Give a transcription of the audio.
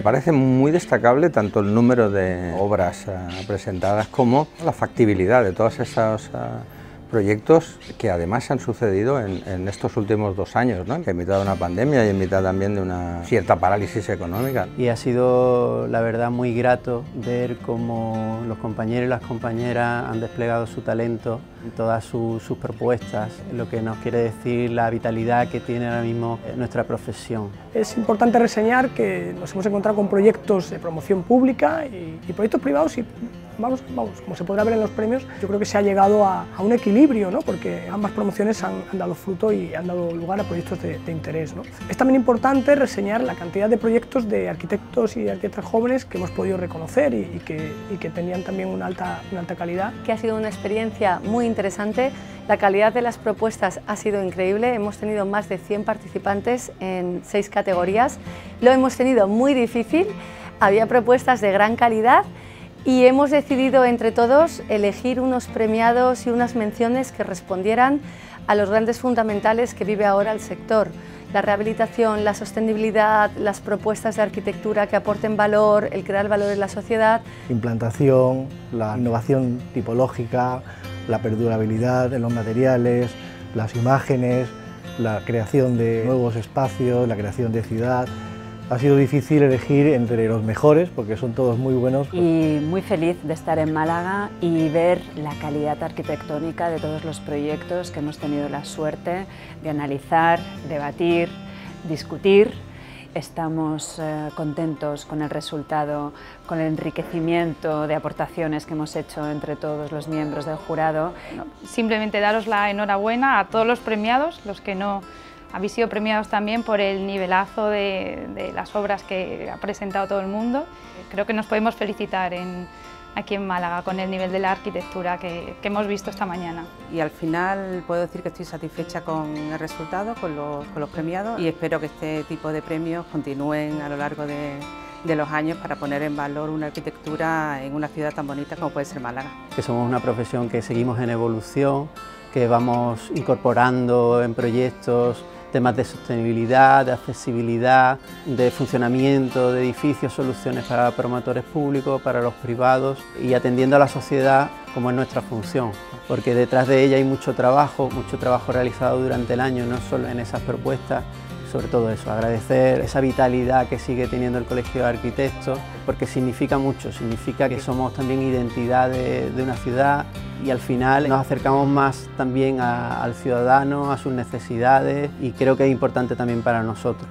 Me parece muy destacable tanto el número de obras eh, presentadas como la factibilidad de todas esas eh, proyectos que además se han sucedido en, estos últimos dos años, ¿no? en mitad de una pandemia y en mitad también de una cierta parálisis económica. Y ha sido, la verdad, muy grato ver cómo los compañeros y las compañeras han desplegado su talento en todas sus, propuestas, lo que nos quiere decir la vitalidad que tiene ahora mismo nuestra profesión. Es importante reseñar que nos hemos encontrado con proyectos de promoción pública y, y proyectos privados y vamos, vamos, como se podrá ver en los premios, yo creo que se ha llegado a, un equilibrio, ¿no? porque ambas promociones han, dado fruto y han dado lugar a proyectos de, interés. ¿no? Es también importante reseñar la cantidad de proyectos de arquitectos y arquitectas jóvenes que hemos podido reconocer y, que, tenían también una alta, una alta calidad. Que ha sido una experiencia muy interesante, la calidad de las propuestas ha sido increíble, hemos tenido más de 100 participantes en seis categorías, lo hemos tenido muy difícil, había propuestas de gran calidad y hemos decidido entre todos elegir unos premiados y unas menciones que respondieran a los grandes fundamentales que vive ahora el sector. La rehabilitación, la sostenibilidad, las propuestas de arquitectura que aporten valor, el crear valor en la sociedad. Implantación, la innovación tipológica, la perdurabilidad en los materiales, las imágenes, la creación de nuevos espacios, la creación de ciudad. Ha sido difícil elegir entre los mejores porque son todos muy buenos. Y muy feliz de estar en Málaga y ver la calidad arquitectónica de todos los proyectos que hemos tenido la suerte de analizar, debatir, discutir. Estamos eh, contentos con el resultado, con el enriquecimiento de aportaciones que hemos hecho entre todos los miembros del jurado. Simplemente daros la enhorabuena a todos los premiados, los que no habéis sido premiados también por el nivelazo de, las obras que ha presentado todo el mundo. Creo que nos podemos felicitar aquí en Málaga con el nivel de la arquitectura que, hemos visto esta mañana. Y al final puedo decir que estoy satisfecha con el resultado, con los, premiados y espero que este tipo de premios continúen a lo largo de, de los años para poner en valor una arquitectura en una ciudad tan bonita como puede ser Málaga. Que somos una profesión que seguimos en evolución, que vamos incorporando en proyectos temas de sostenibilidad, de accesibilidad, de funcionamiento de edificios, soluciones para promotores públicos, para los privados y atendiendo a la sociedad como es nuestra función, porque detrás de ella hay mucho trabajo, mucho trabajo realizado durante el año, no solo en esas propuestas, sobre todo eso, agradecer esa vitalidad que sigue teniendo el Colegio de Arquitectos, porque significa mucho, significa que somos también identidad de, una ciudad y al final nos acercamos más también al ciudadano, a sus necesidades y creo que es importante también para nosotros.